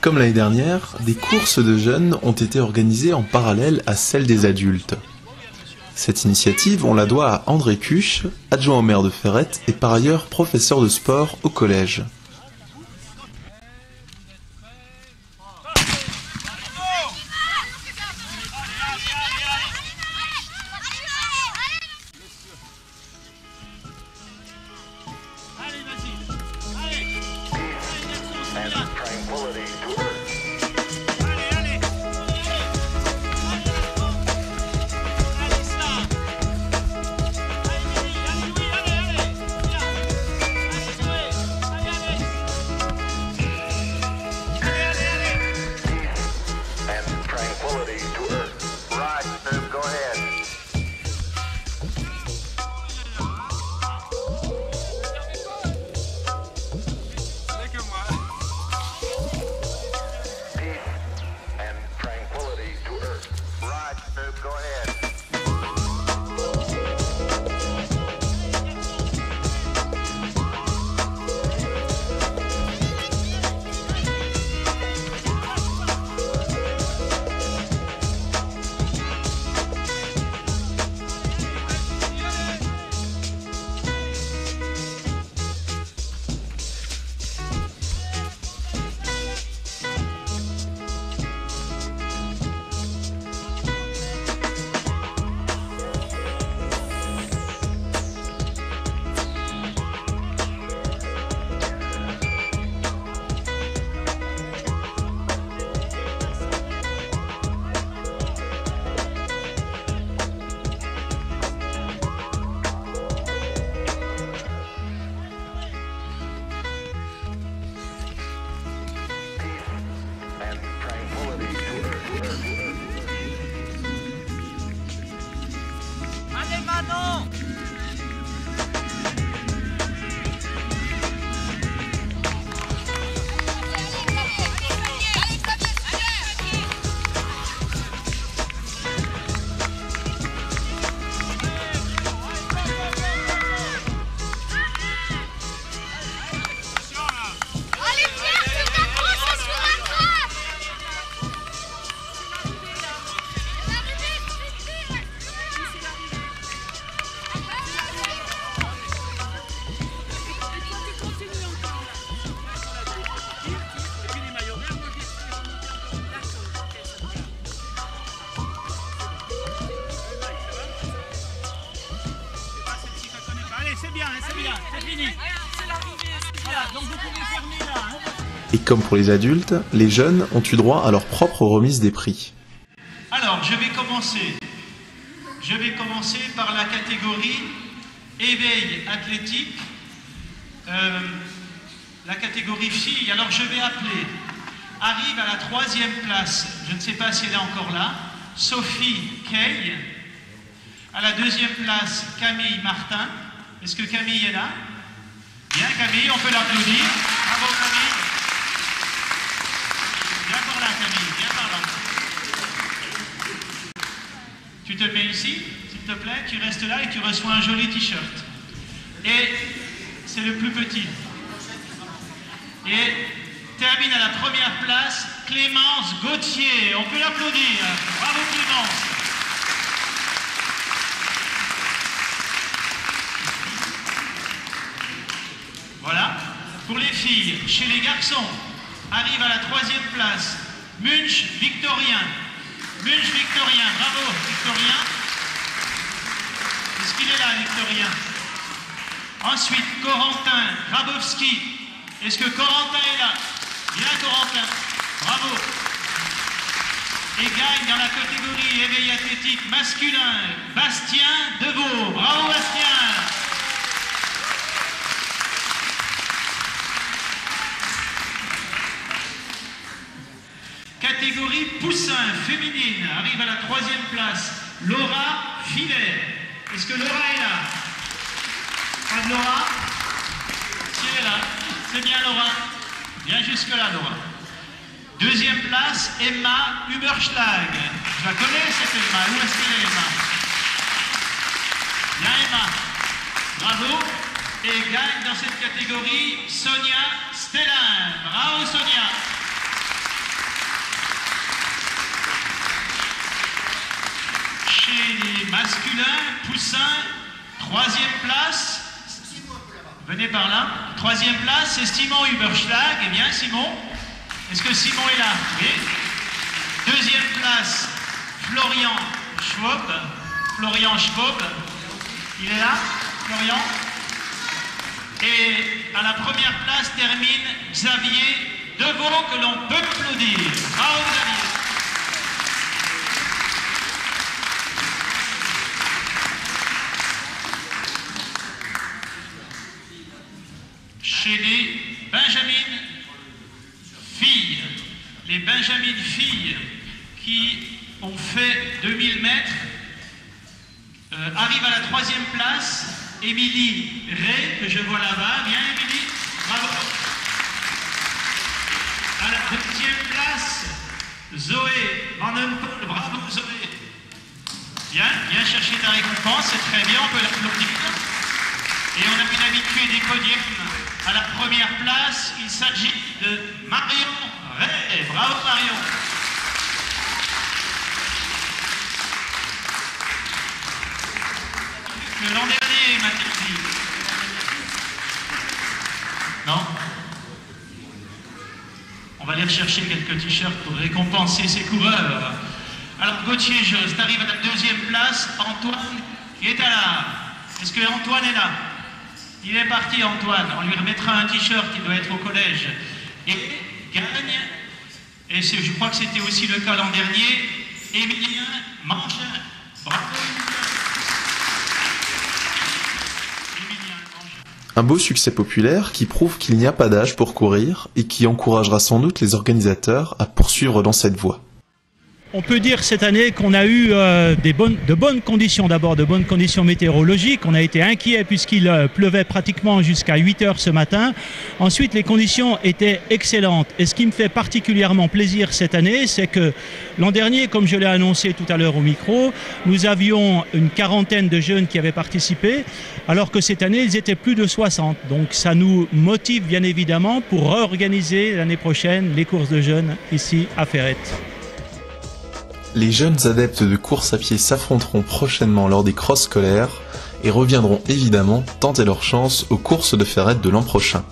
Comme l'année dernière, des courses de jeunes ont été organisées en parallèle à celles des adultes. Cette initiative, on la doit à André Cuche, adjoint au maire de Ferrette et par ailleurs professeur de sport au collège. Vas-y. Allez. Allez, Allez, c'est bien, c'est bien, c'est fini. Voilà, donc vous pouvez fermer là. Et comme pour les adultes, les jeunes ont eu droit à leur propre remise des prix. Alors, je vais commencer. Je vais commencer par la catégorie éveil athlétique. Euh, la catégorie filles. Alors, je vais appeler. Arrive à la troisième place. Je ne sais pas si elle est encore là. Sophie Kay. À la deuxième place, Camille Martin. Est-ce que Camille est là? Bien, Camille, on peut l'applaudir. Bravo, Camille. Viens par là, Camille. Viens par là. Tu te mets ici, s'il te plaît, tu restes là et tu reçois un joli t-shirt. Et c'est le plus petit. Et termine à la première place Clémence Gauthier. On peut l'applaudir. Bravo Clémence. Voilà. Pour les chez les garçons, arrive à la troisième place Munch Victorien. Munch Victorien, bravo Victorien. Est-ce qu'il est là, Victorien? Ensuite, Corentin Grabowski. Est-ce que Corentin est là? Bien, Corentin. Bravo. Et gagne dans la catégorie éveil athlétique masculin Bastien Deveau. Bravo, Bastien. Catégorie poussin féminine arrive à la troisième place Laura Filet. Est-ce que Laura est là de Laura Si elle est là, c'est bien Laura. Viens jusque-là, Laura. Deuxième place, Emma Huberschlag. Je la connais cette Emma. Où est-ce qu'elle est, Emma Bien, Emma. Bravo. Et gagne dans cette catégorie Sonia Stellin. Bravo, Sonia. Chez les masculins, Poussin, troisième place. Venez par là. Troisième place, c'est Simon Huberschlag. Eh bien, Simon, est-ce que Simon est là? Oui. Deuxième place, Florian Schwab. Florian Schwab. Il est là, Florian? Et à la première place termine Xavier Devaux, que l'on peut applaudir. Bravo. Chez les Benjamin filles, les Benjamin filles qui ont fait 2000 mètres euh, arrivent à la troisième place. Émilie Ray, que je vois là-bas. Bien, Émilie, bravo. À la deuxième place, Zoé Van Empel. Bravo, Zoé. Bien, viens chercher ta récompense, c'est très bien, on peut l'applaudir. Et on a une habituée des podiums. À la première place, il s'agit de Marion Ray. Bravo, Marion. l'an dernier, m'a-t-il dit. Non On va aller rechercher quelques t-shirts pour récompenser ces coureurs. Alors Gauthier Jost arrive à la deuxième place. Antoine qui est à là. Est-ce que Antoine est là? Il est parti Antoine. On lui remettra un t-shirt, il doit être au collège. Et gagne, et je crois que c'était aussi le cas l'an dernier, Émilien Mangin. Bravo. Un beau succès populaire qui prouve qu'il n'y a pas d'âge pour courir et qui encouragera sans doute les organisateurs à poursuivre dans cette voie. On peut dire cette année qu'on a eu euh, de bonnes conditions, d'abord de bonnes conditions météorologiques. On a été inquiet puisqu'il euh, pleuvait pratiquement jusqu'à 8 heures ce matin. Ensuite, les conditions étaient excellentes. Et ce qui me fait particulièrement plaisir cette année, c'est que l'an dernier, comme je l'ai annoncé tout à l'heure au micro, nous avions une quarantaine de jeunes qui avaient participé, alors que cette année, ils étaient plus de 60. Donc ça nous motive bien évidemment pour réorganiser l'année prochaine les courses de jeunes ici à Ferrette. Les jeunes adeptes de course à pied s'affronteront prochainement lors des crosses scolaires et reviendront évidemment tenter leur chance aux courses de ferrette de l'an prochain.